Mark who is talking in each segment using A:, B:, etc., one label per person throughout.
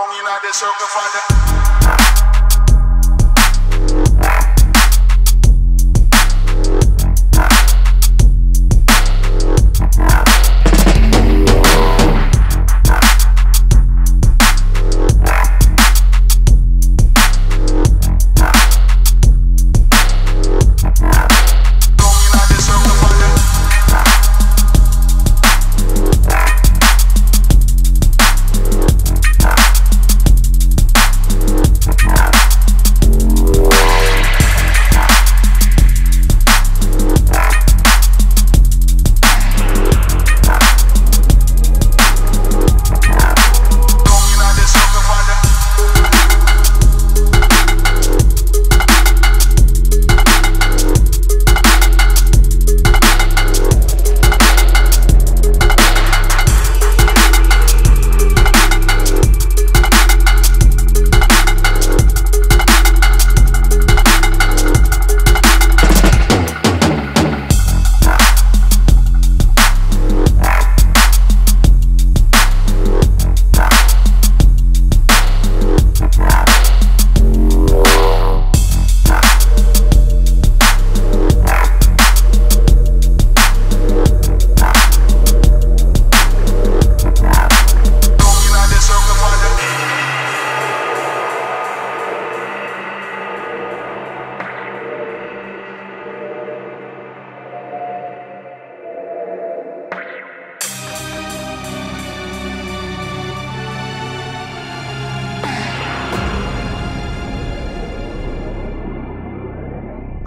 A: down in the circle, Father.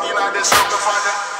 A: United Soccer Father.